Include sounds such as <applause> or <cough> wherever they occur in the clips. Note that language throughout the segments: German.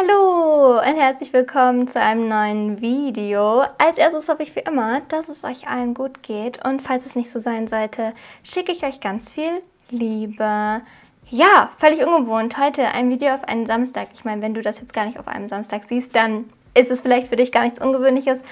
Hallo und herzlich willkommen zu einem neuen Video. Als erstes hoffe ich wie immer, dass es euch allen gut geht und falls es nicht so sein sollte, schicke ich euch ganz viel Liebe. Ja, völlig ungewohnt. Heute ein Video auf einen Samstag. Ich meine, wenn du das jetzt gar nicht auf einem Samstag siehst, dann ist es vielleicht für dich gar nichts Ungewöhnliches.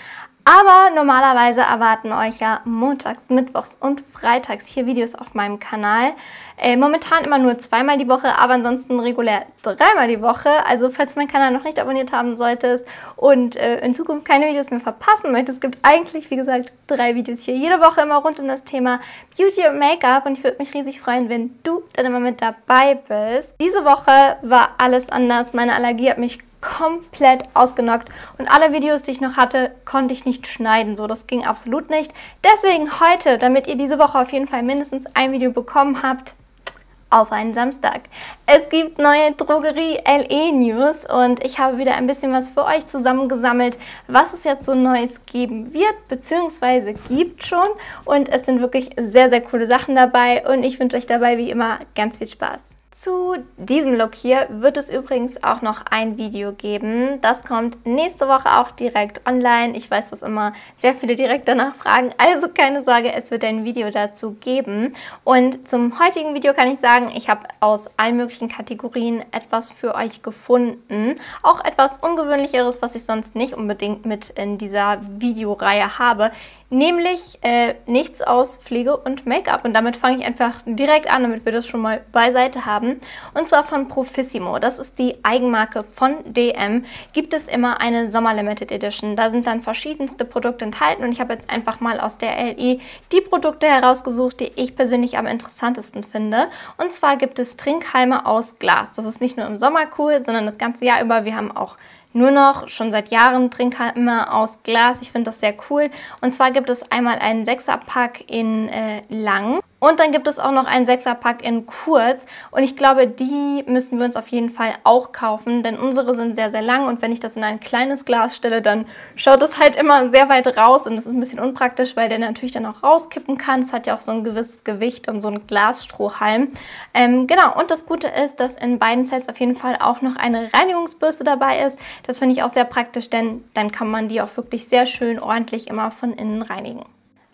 Aber normalerweise erwarten euch ja montags, mittwochs und freitags hier Videos auf meinem Kanal. Äh, momentan immer nur zweimal die Woche, aber ansonsten regulär dreimal die Woche. Also falls du meinen Kanal noch nicht abonniert haben solltest und äh, in Zukunft keine Videos mehr verpassen möchtest, gibt eigentlich, wie gesagt, drei Videos hier jede Woche immer rund um das Thema Beauty und Make-up. Und ich würde mich riesig freuen, wenn du dann immer mit dabei bist. Diese Woche war alles anders. Meine Allergie hat mich komplett ausgenockt und alle Videos, die ich noch hatte, konnte ich nicht schneiden. So, das ging absolut nicht. Deswegen heute, damit ihr diese Woche auf jeden Fall mindestens ein Video bekommen habt, auf einen Samstag. Es gibt neue Drogerie LE News und ich habe wieder ein bisschen was für euch zusammengesammelt, was es jetzt so Neues geben wird, beziehungsweise gibt schon. Und es sind wirklich sehr, sehr coole Sachen dabei und ich wünsche euch dabei wie immer ganz viel Spaß. Zu diesem Look hier wird es übrigens auch noch ein Video geben. Das kommt nächste Woche auch direkt online. Ich weiß, dass immer sehr viele direkt danach fragen, also keine Sorge, es wird ein Video dazu geben. Und zum heutigen Video kann ich sagen, ich habe aus allen möglichen Kategorien etwas für euch gefunden. Auch etwas Ungewöhnlicheres, was ich sonst nicht unbedingt mit in dieser Videoreihe habe nämlich äh, nichts aus Pflege und Make-up. Und damit fange ich einfach direkt an, damit wir das schon mal beiseite haben. Und zwar von Profissimo. Das ist die Eigenmarke von DM. Gibt es immer eine Sommer Limited Edition. Da sind dann verschiedenste Produkte enthalten und ich habe jetzt einfach mal aus der LI die Produkte herausgesucht, die ich persönlich am interessantesten finde. Und zwar gibt es Trinkhalme aus Glas. Das ist nicht nur im Sommer cool, sondern das ganze Jahr über. Wir haben auch nur noch schon seit Jahren Trinkhalme aus Glas. Ich finde das sehr cool. Und zwar gibt es einmal einen Sechserpack in äh, lang und dann gibt es auch noch einen Sechserpack in kurz und ich glaube, die müssen wir uns auf jeden Fall auch kaufen, denn unsere sind sehr, sehr lang und wenn ich das in ein kleines Glas stelle, dann schaut es halt immer sehr weit raus und das ist ein bisschen unpraktisch, weil der natürlich dann auch rauskippen kann. Es hat ja auch so ein gewisses Gewicht und so ein Glasstrohhalm. Ähm, genau, und das Gute ist, dass in beiden Sets auf jeden Fall auch noch eine Reinigungsbürste dabei ist. Das finde ich auch sehr praktisch, denn dann kann man die auch wirklich sehr schön ordentlich immer von innen reinigen.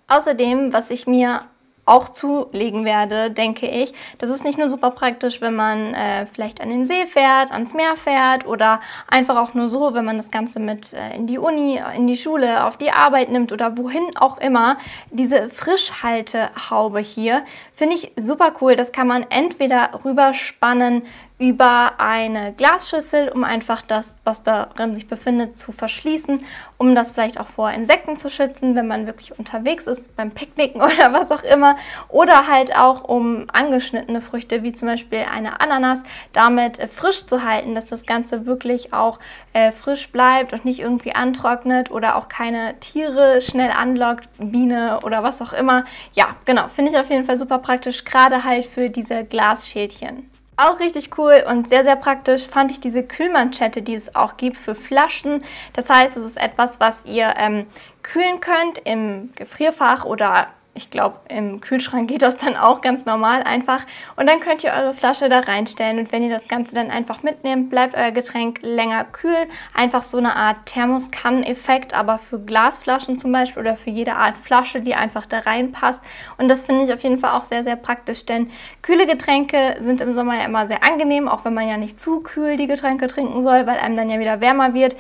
Außerdem, was ich mir auch zulegen werde, denke ich. Das ist nicht nur super praktisch, wenn man äh, vielleicht an den See fährt, ans Meer fährt oder einfach auch nur so, wenn man das Ganze mit äh, in die Uni, in die Schule, auf die Arbeit nimmt oder wohin auch immer. Diese Frischhaltehaube hier finde ich super cool. Das kann man entweder rüberspannen über eine Glasschüssel, um einfach das, was darin sich befindet, zu verschließen, um das vielleicht auch vor Insekten zu schützen, wenn man wirklich unterwegs ist, beim Picknicken <laughs> oder was auch immer. Oder halt auch, um angeschnittene Früchte, wie zum Beispiel eine Ananas, damit äh, frisch zu halten, dass das Ganze wirklich auch äh, frisch bleibt und nicht irgendwie antrocknet oder auch keine Tiere schnell anlockt, Biene oder was auch immer. Ja, genau, finde ich auf jeden Fall super praktisch, gerade halt für diese Glasschälchen. Auch richtig cool und sehr, sehr praktisch fand ich diese Kühlmanschette, die es auch gibt für Flaschen. Das heißt, es ist etwas, was ihr ähm, kühlen könnt im Gefrierfach oder ich glaube, im Kühlschrank geht das dann auch ganz normal einfach. Und dann könnt ihr eure Flasche da reinstellen und wenn ihr das Ganze dann einfach mitnehmt, bleibt euer Getränk länger kühl. Einfach so eine Art Thermoskannen-Effekt, aber für Glasflaschen zum Beispiel oder für jede Art Flasche, die einfach da reinpasst. Und das finde ich auf jeden Fall auch sehr, sehr praktisch, denn kühle Getränke sind im Sommer ja immer sehr angenehm, auch wenn man ja nicht zu kühl die Getränke trinken soll, weil einem dann ja wieder wärmer wird.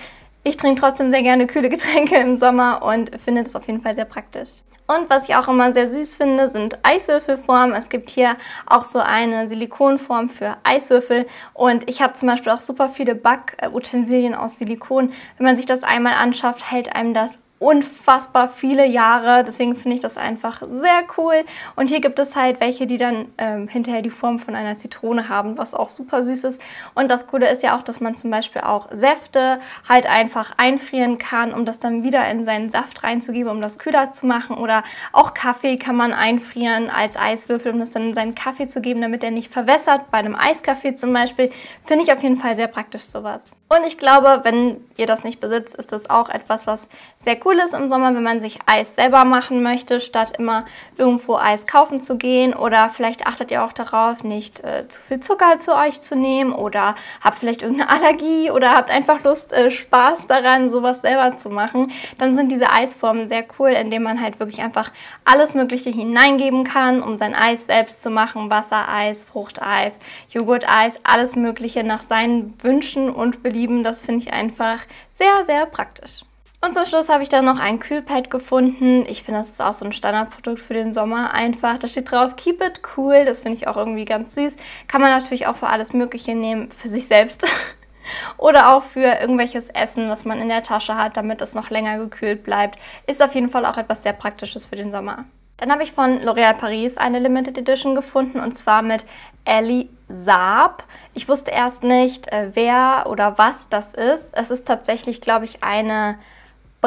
Ich trinke trotzdem sehr gerne kühle Getränke im Sommer und finde das auf jeden Fall sehr praktisch. Und was ich auch immer sehr süß finde, sind Eiswürfelformen. Es gibt hier auch so eine Silikonform für Eiswürfel. Und ich habe zum Beispiel auch super viele Backutensilien aus Silikon. Wenn man sich das einmal anschafft, hält einem das unfassbar viele Jahre. Deswegen finde ich das einfach sehr cool. Und hier gibt es halt welche, die dann ähm, hinterher die Form von einer Zitrone haben, was auch super süß ist. Und das Coole ist ja auch, dass man zum Beispiel auch Säfte halt einfach einfrieren kann, um das dann wieder in seinen Saft reinzugeben, um das kühler zu machen. Oder auch Kaffee kann man einfrieren als Eiswürfel, um das dann in seinen Kaffee zu geben, damit er nicht verwässert. Bei einem Eiskaffee zum Beispiel finde ich auf jeden Fall sehr praktisch sowas. Und ich glaube, wenn ihr das nicht besitzt, ist das auch etwas, was sehr cool cool ist im Sommer, wenn man sich Eis selber machen möchte, statt immer irgendwo Eis kaufen zu gehen. Oder vielleicht achtet ihr auch darauf, nicht äh, zu viel Zucker zu euch zu nehmen oder habt vielleicht irgendeine Allergie oder habt einfach Lust, äh, Spaß daran, sowas selber zu machen. Dann sind diese Eisformen sehr cool, indem man halt wirklich einfach alles Mögliche hineingeben kann, um sein Eis selbst zu machen. Wassereis, Fruchteis, Joghurteis, alles Mögliche nach seinen Wünschen und Belieben. Das finde ich einfach sehr, sehr praktisch. Und zum Schluss habe ich dann noch ein Kühlpad gefunden. Ich finde, das ist auch so ein Standardprodukt für den Sommer einfach. Da steht drauf, keep it cool. Das finde ich auch irgendwie ganz süß. Kann man natürlich auch für alles Mögliche nehmen, für sich selbst. <laughs> Oder auch für irgendwelches Essen, was man in der Tasche hat, damit es noch länger gekühlt bleibt. Ist auf jeden Fall auch etwas sehr Praktisches für den Sommer. Dann habe ich von L'Oréal Paris eine Limited Edition gefunden und zwar mit Ellie Saab. Ich wusste erst nicht, äh, wer oder was das ist. Es ist tatsächlich, glaube ich, eine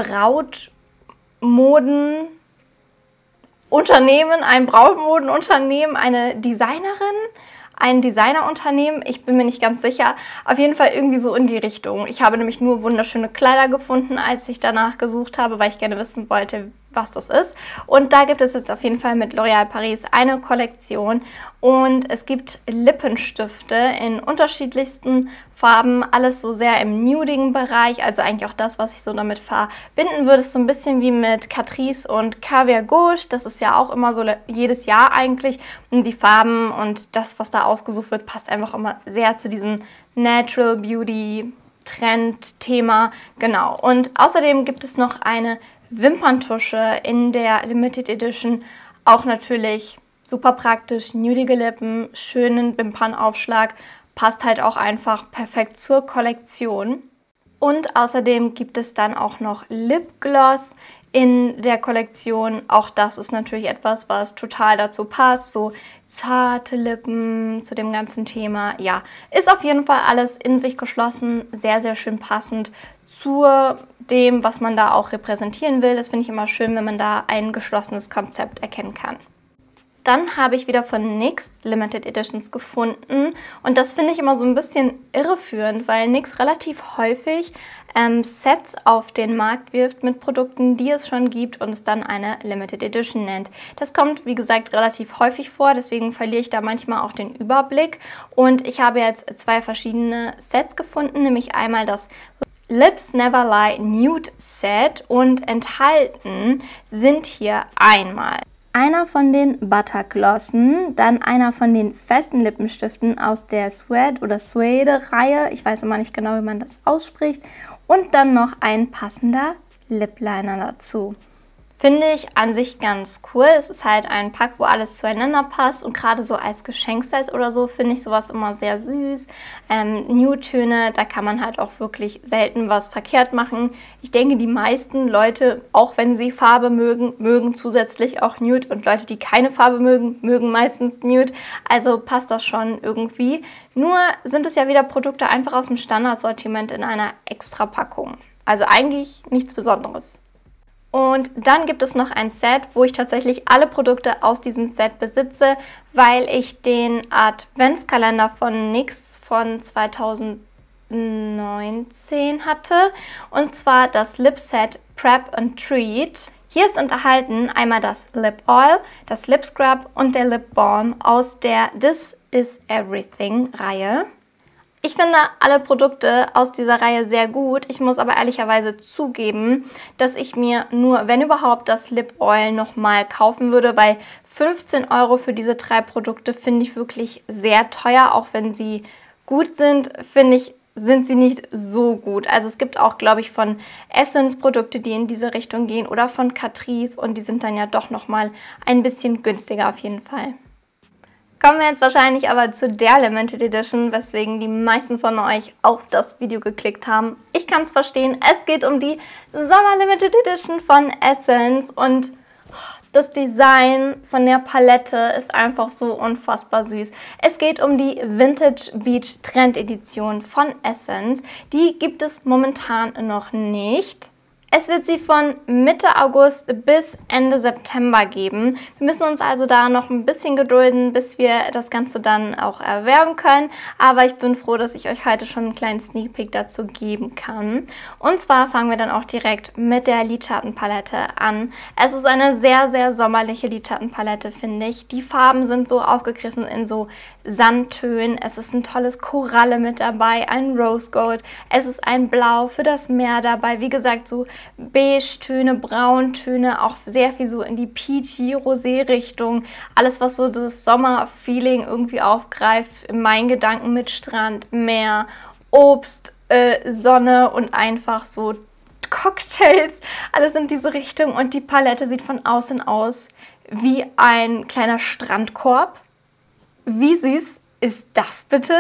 Brautmodenunternehmen, ein Brautmodenunternehmen, eine Designerin, ein Designerunternehmen. Ich bin mir nicht ganz sicher. Auf jeden Fall irgendwie so in die Richtung. Ich habe nämlich nur wunderschöne Kleider gefunden, als ich danach gesucht habe, weil ich gerne wissen wollte, was das ist. Und da gibt es jetzt auf jeden Fall mit L'Oréal Paris eine Kollektion. Und es gibt Lippenstifte in unterschiedlichsten Farben, alles so sehr im nudigen Bereich, also eigentlich auch das, was ich so damit verbinden würde, ist so ein bisschen wie mit Catrice und Caviar Gauche, das ist ja auch immer so jedes Jahr eigentlich. Und die Farben und das, was da ausgesucht wird, passt einfach immer sehr zu diesem Natural Beauty Trend-Thema, genau. Und außerdem gibt es noch eine Wimperntusche in der Limited Edition. Auch natürlich super praktisch, nudige Lippen, schönen Wimpernaufschlag, passt halt auch einfach perfekt zur Kollektion. Und außerdem gibt es dann auch noch Lipgloss in der Kollektion. Auch das ist natürlich etwas, was total dazu passt. So zarte Lippen zu dem ganzen Thema. Ja, ist auf jeden Fall alles in sich geschlossen, sehr, sehr schön passend zu dem, was man da auch repräsentieren will. Das finde ich immer schön, wenn man da ein geschlossenes Konzept erkennen kann. Dann habe ich wieder von NYX Limited Editions gefunden. Und das finde ich immer so ein bisschen irreführend, weil NYX relativ häufig ähm, Sets auf den Markt wirft mit Produkten, die es schon gibt und es dann eine Limited Edition nennt. Das kommt, wie gesagt, relativ häufig vor, deswegen verliere ich da manchmal auch den Überblick. Und ich habe jetzt zwei verschiedene Sets gefunden, nämlich einmal das Lips Never Lie Nude Set und enthalten sind hier einmal einer von den Butterglossen, dann einer von den festen Lippenstiften aus der Suede oder Suede Reihe, ich weiß immer nicht genau, wie man das ausspricht, und dann noch ein passender Lip Liner dazu. Finde ich an sich ganz cool. Es ist halt ein Pack, wo alles zueinander passt und gerade so als Geschenkset oder so finde ich sowas immer sehr süß. Ähm, Nude-Töne, da kann man halt auch wirklich selten was verkehrt machen. Ich denke, die meisten Leute, auch wenn sie Farbe mögen, mögen zusätzlich auch Nude und Leute, die keine Farbe mögen, mögen meistens Nude. Also passt das schon irgendwie. Nur sind es ja wieder Produkte einfach aus dem Standardsortiment in einer Extra-Packung. Also eigentlich nichts Besonderes. Und dann gibt es noch ein Set, wo ich tatsächlich alle Produkte aus diesem Set besitze, weil ich den Adventskalender von NYX von 2019 hatte. Und zwar das Lip Set Prep and Treat. Hier ist enthalten einmal das Lip Oil, das Lip Scrub und der Lip Balm aus der This Is Everything Reihe. Ich finde alle Produkte aus dieser Reihe sehr gut. Ich muss aber ehrlicherweise zugeben, dass ich mir nur, wenn überhaupt, das Lip Oil nochmal kaufen würde, weil 15 Euro für diese drei Produkte finde ich wirklich sehr teuer. Auch wenn sie gut sind, finde ich, sind sie nicht so gut. Also es gibt auch, glaube ich, von Essence Produkte, die in diese Richtung gehen oder von Catrice und die sind dann ja doch nochmal ein bisschen günstiger auf jeden Fall. Kommen wir jetzt wahrscheinlich aber zu der Limited Edition, weswegen die meisten von euch auf das Video geklickt haben. Ich kann es verstehen, es geht um die Sommer Limited Edition von Essence und das Design von der Palette ist einfach so unfassbar süß. Es geht um die Vintage Beach Trend Edition von Essence. Die gibt es momentan noch nicht. Es wird sie von Mitte August bis Ende September geben. Wir müssen uns also da noch ein bisschen gedulden, bis wir das Ganze dann auch erwerben können. Aber ich bin froh, dass ich euch heute schon einen kleinen Sneak Peek dazu geben kann. Und zwar fangen wir dann auch direkt mit der Lidschattenpalette an. Es ist eine sehr, sehr sommerliche Lidschattenpalette, finde ich. Die Farben sind so aufgegriffen in so Sandtönen. Es ist ein tolles Koralle mit dabei, ein Rose Gold. Es ist ein Blau für das Meer dabei. Wie gesagt, so Beige-Töne, Brauntöne, auch sehr viel so in die Peachy-Rosé-Richtung. Alles, was so das Sommer-Feeling irgendwie aufgreift, in meinen Gedanken mit Strand, Meer, Obst, äh, Sonne und einfach so Cocktails. Alles in diese Richtung und die Palette sieht von außen aus wie ein kleiner Strandkorb. Wie süß ist das bitte?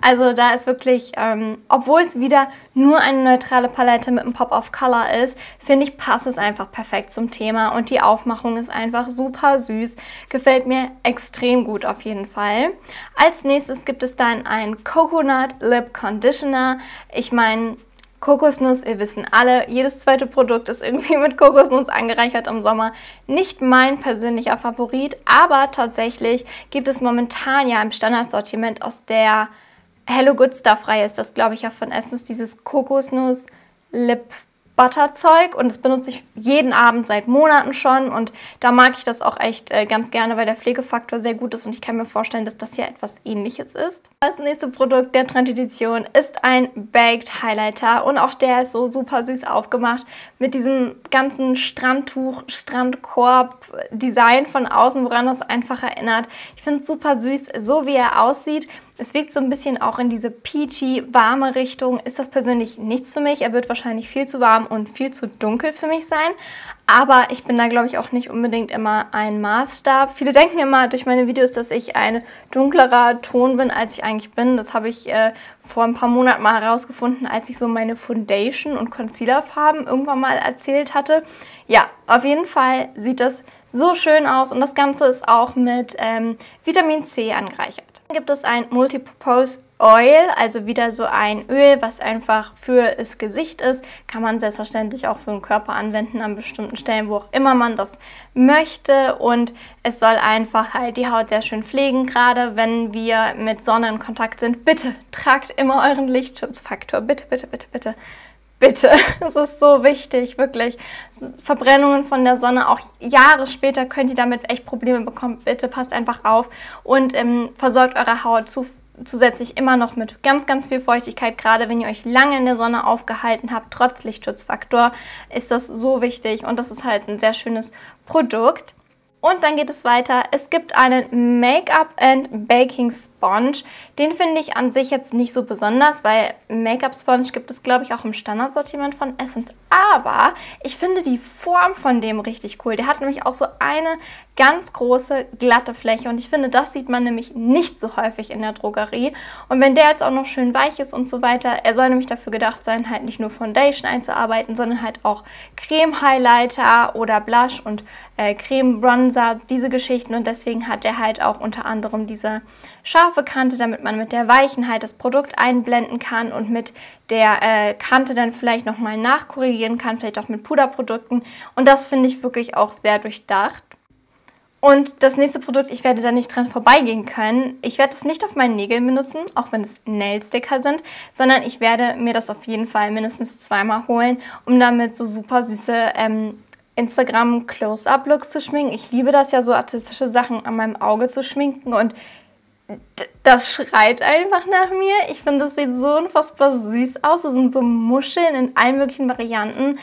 Also da ist wirklich, ähm, obwohl es wieder nur eine neutrale Palette mit einem Pop of Color ist, finde ich, passt es einfach perfekt zum Thema und die Aufmachung ist einfach super süß. Gefällt mir extrem gut auf jeden Fall. Als nächstes gibt es dann einen Coconut Lip Conditioner. Ich meine, Kokosnuss, ihr wissen alle, jedes zweite Produkt ist irgendwie <laughs> mit Kokosnuss angereichert im Sommer. Nicht mein persönlicher Favorit, aber tatsächlich gibt es momentan ja im Standardsortiment aus der Hello Good Stuff Reihe ist das, glaube ich, ja von Essence, dieses Kokosnuss Lip Butterzeug und das benutze ich jeden Abend seit Monaten schon und da mag ich das auch echt äh, ganz gerne, weil der Pflegefaktor sehr gut ist und ich kann mir vorstellen, dass das hier etwas ähnliches ist. Das nächste Produkt der Trend Edition ist ein Baked Highlighter und auch der ist so super süß aufgemacht mit diesem ganzen Strandtuch, Strandkorb Design von außen, woran das einfach erinnert. Ich finde es super süß, so wie er aussieht. Es wirkt so ein bisschen auch in diese peachy, warme Richtung. Ist das persönlich nichts für mich. Er wird wahrscheinlich viel zu warm und viel zu dunkel für mich sein. Aber ich bin da, glaube ich, auch nicht unbedingt immer ein Maßstab. Viele denken immer durch meine Videos, dass ich ein dunklerer Ton bin, als ich eigentlich bin. Das habe ich äh, vor ein paar Monaten mal herausgefunden, als ich so meine Foundation- und Concealer-Farben irgendwann mal erzählt hatte. Ja, auf jeden Fall sieht das so schön aus und das Ganze ist auch mit ähm, Vitamin C angereichert. Gibt es ein Multipurpose Oil, also wieder so ein Öl, was einfach für das Gesicht ist. Kann man selbstverständlich auch für den Körper anwenden an bestimmten Stellen, wo auch immer man das möchte. Und es soll einfach halt die Haut sehr schön pflegen, gerade wenn wir mit Sonne in Kontakt sind. Bitte tragt immer euren Lichtschutzfaktor. Bitte, bitte, bitte, bitte. Bitte, <laughs> es ist so wichtig, wirklich. Verbrennungen von der Sonne, auch Jahre später könnt ihr damit echt Probleme bekommen. Bitte passt einfach auf und ähm, versorgt eure Haut zu, zusätzlich immer noch mit ganz, ganz viel Feuchtigkeit. Gerade wenn ihr euch lange in der Sonne aufgehalten habt, trotz Lichtschutzfaktor, ist das so wichtig und das ist halt ein sehr schönes Produkt. Und dann geht es weiter. Es gibt einen Make-up and Baking Sponge. Den finde ich an sich jetzt nicht so besonders, weil Make-up Sponge gibt es, glaube ich, auch im Standardsortiment von Essence. Aber ich finde die Form von dem richtig cool. Der hat nämlich auch so eine ganz große, glatte Fläche und ich finde, das sieht man nämlich nicht so häufig in der Drogerie. Und wenn der jetzt auch noch schön weich ist und so weiter, er soll nämlich dafür gedacht sein, halt nicht nur Foundation einzuarbeiten, sondern halt auch Creme-Highlighter oder Blush und äh, Creme-Bronzer, diese Geschichten und deswegen hat er halt auch unter anderem diese scharfe Kante, damit man mit der weichen halt das Produkt einblenden kann und mit der äh, Kante dann vielleicht nochmal nachkorrigieren kann, vielleicht auch mit Puderprodukten und das finde ich wirklich auch sehr durchdacht. Und das nächste Produkt, ich werde da nicht dran vorbeigehen können. Ich werde es nicht auf meinen Nägeln benutzen, auch wenn es Nailsticker sind, sondern ich werde mir das auf jeden Fall mindestens zweimal holen, um damit so super süße ähm, Instagram Close-Up-Looks zu schminken. Ich liebe das ja, so artistische Sachen an meinem Auge zu schminken und das schreit einfach nach mir. Ich finde, das sieht so unfassbar süß aus. Das sind so Muscheln in allen möglichen Varianten.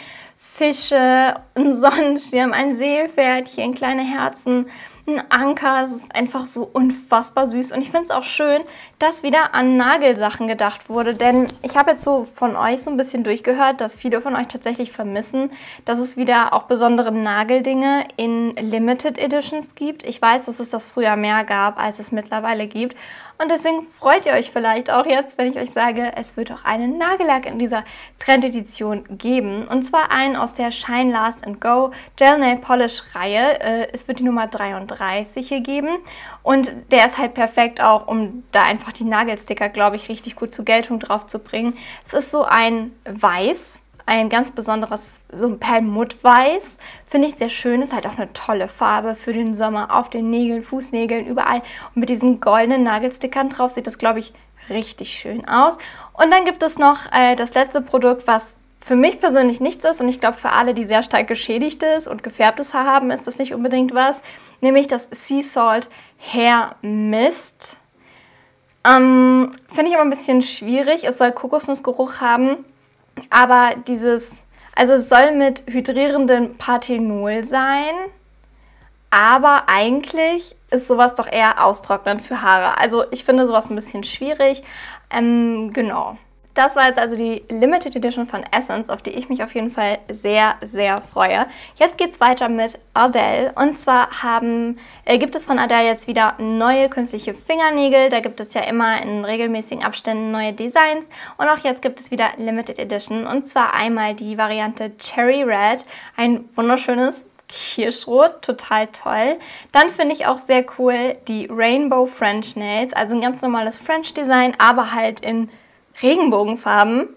Fische, ein Sonnenschirm, ein Seepferdchen, kleine Herzen, ein Anker. Es ist einfach so unfassbar süß. Und ich finde es auch schön, dass wieder an Nagelsachen gedacht wurde. Denn ich habe jetzt so von euch so ein bisschen durchgehört, dass viele von euch tatsächlich vermissen, dass es wieder auch besondere Nageldinge in Limited Editions gibt. Ich weiß, dass es das früher mehr gab, als es mittlerweile gibt. Und deswegen freut ihr euch vielleicht auch jetzt, wenn ich euch sage, es wird auch einen Nagellack in dieser Trendedition geben. Und zwar einen aus der Shine Last and Go Gel Nail Polish Reihe. Äh, es wird die Nummer 33 hier geben. Und der ist halt perfekt auch, um da einfach die Nagelsticker, glaube ich, richtig gut zur Geltung drauf zu bringen. Es ist so ein Weiß, ein ganz besonderes, so ein Perlmuttweiß. Finde ich sehr schön. Ist halt auch eine tolle Farbe für den Sommer auf den Nägeln, Fußnägeln, überall. Und mit diesen goldenen Nagelstickern drauf sieht das, glaube ich, richtig schön aus. Und dann gibt es noch äh, das letzte Produkt, was für mich persönlich nichts ist und ich glaube für alle, die sehr stark geschädigtes und gefärbtes Haar haben, ist das nicht unbedingt was, nämlich das Sea Salt Hair Mist. Ähm, Finde ich aber ein bisschen schwierig. Es soll Kokosnussgeruch haben, aber dieses, also es soll mit hydrierendem Pathenol sein, aber eigentlich ist sowas doch eher austrocknend für Haare. Also ich finde sowas ein bisschen schwierig. Ähm, genau. Das war jetzt also die Limited Edition von Essence, auf die ich mich auf jeden Fall sehr, sehr freue. Jetzt geht es weiter mit Adele. Und zwar haben, äh, gibt es von Adele jetzt wieder neue künstliche Fingernägel. Da gibt es ja immer in regelmäßigen Abständen neue Designs. Und auch jetzt gibt es wieder Limited Edition. Und zwar einmal die Variante Cherry Red. Ein wunderschönes Kirschrot, total toll. Dann finde ich auch sehr cool die Rainbow French Nails, also ein ganz normales French Design, aber halt in Regenbogenfarben.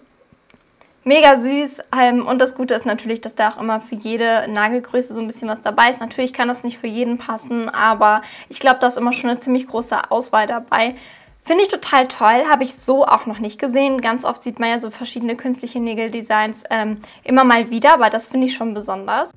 Mega süß. Ähm, und das Gute ist natürlich, dass da auch immer für jede Nagelgröße so ein bisschen was dabei ist. Natürlich kann das nicht für jeden passen, aber ich glaube, da ist immer schon eine ziemlich große Auswahl dabei. Finde ich total toll, habe ich so auch noch nicht gesehen. Ganz oft sieht man ja so verschiedene künstliche Nägeldesigns ähm, immer mal wieder, aber das finde ich schon besonders.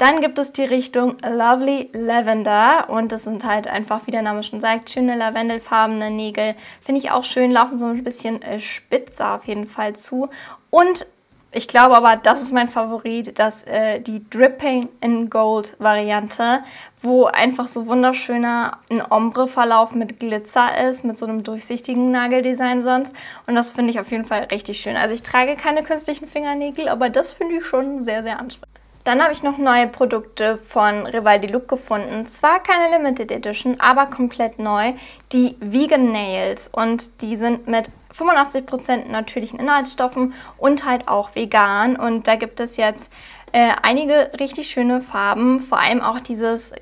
Dann gibt es die Richtung Lovely Lavender und das sind halt einfach, wie der Name schon sagt, schöne lavendelfarbene Nägel. Finde ich auch schön, laufen so ein bisschen äh, spitzer auf jeden Fall zu. Und ich glaube aber, das ist mein Favorit, dass äh, die Dripping in Gold Variante, wo einfach so wunderschöner ein Ombre-Verlauf mit Glitzer ist, mit so einem durchsichtigen Nageldesign sonst. Und das finde ich auf jeden Fall richtig schön. Also ich trage keine künstlichen Fingernägel, aber das finde ich schon sehr, sehr ansprechend. Dann habe ich noch neue Produkte von Rivaldi Look gefunden. Zwar keine Limited Edition, aber komplett neu. Die Vegan Nails und die sind mit 85% natürlichen Inhaltsstoffen und halt auch vegan. Und da gibt es jetzt äh, einige richtig schöne Farben, vor allem auch dieses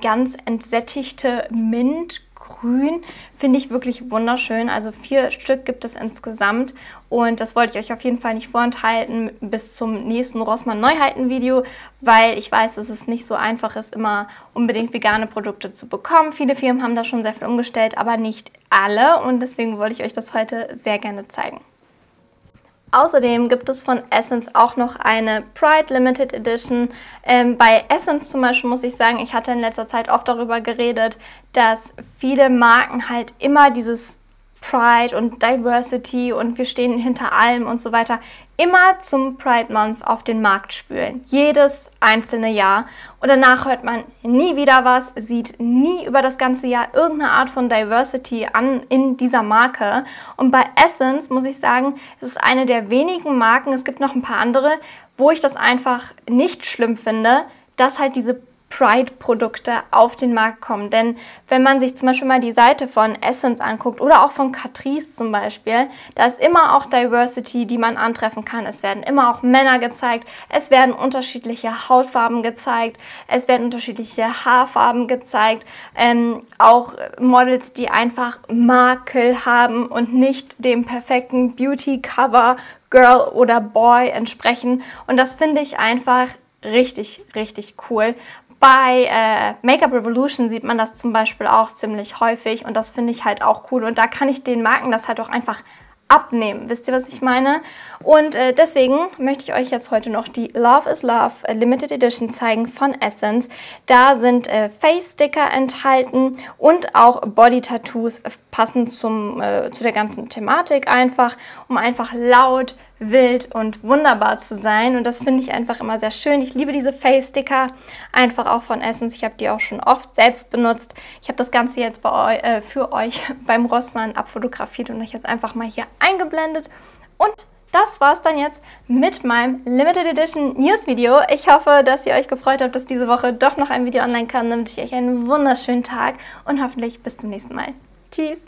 ganz entsättigte Mint grün. Finde ich wirklich wunderschön. Also vier Stück gibt es insgesamt und das wollte ich euch auf jeden Fall nicht vorenthalten bis zum nächsten Rossmann Neuheiten Video, weil ich weiß, dass es nicht so einfach ist, immer unbedingt vegane Produkte zu bekommen. Viele Firmen haben da schon sehr viel umgestellt, aber nicht alle und deswegen wollte ich euch das heute sehr gerne zeigen. Außerdem gibt es von Essence auch noch eine Pride Limited Edition. Ähm, bei Essence zum Beispiel muss ich sagen, ich hatte in letzter Zeit oft darüber geredet, dass viele Marken halt immer dieses Pride und Diversity und wir stehen hinter allem und so weiter immer zum Pride Month auf den Markt spülen. Jedes einzelne Jahr. Und danach hört man nie wieder was, sieht nie über das ganze Jahr irgendeine Art von Diversity an in dieser Marke. Und bei Essence muss ich sagen, es ist eine der wenigen Marken, es gibt noch ein paar andere, wo ich das einfach nicht schlimm finde, dass halt diese Pride-Produkte auf den Markt kommen. Denn wenn man sich zum Beispiel mal die Seite von Essence anguckt oder auch von Catrice zum Beispiel, da ist immer auch Diversity, die man antreffen kann. Es werden immer auch Männer gezeigt, es werden unterschiedliche Hautfarben gezeigt, es werden unterschiedliche Haarfarben gezeigt, ähm, auch Models, die einfach Makel haben und nicht dem perfekten Beauty-Cover Girl oder Boy entsprechen. Und das finde ich einfach richtig, richtig cool, bei äh, Makeup Revolution sieht man das zum Beispiel auch ziemlich häufig und das finde ich halt auch cool. Und da kann ich den Marken das halt auch einfach abnehmen. Wisst ihr, was ich meine? Und äh, deswegen möchte ich euch jetzt heute noch die Love is Love Limited Edition zeigen von Essence. Da sind äh, Face-Sticker enthalten und auch Body-Tattoos passend zum, äh, zu der ganzen Thematik einfach, um einfach laut, wild und wunderbar zu sein. Und das finde ich einfach immer sehr schön. Ich liebe diese Face-Sticker, einfach auch von Essence. Ich habe die auch schon oft selbst benutzt. Ich habe das Ganze jetzt bei, äh, für euch <laughs> beim Rossmann abfotografiert und euch jetzt einfach mal hier eingeblendet. Und das war's dann jetzt mit meinem Limited Edition News Video. Ich hoffe, dass ihr euch gefreut habt, dass diese Woche doch noch ein Video online kam, damit ich euch einen wunderschönen Tag und hoffentlich bis zum nächsten Mal. Tschüss!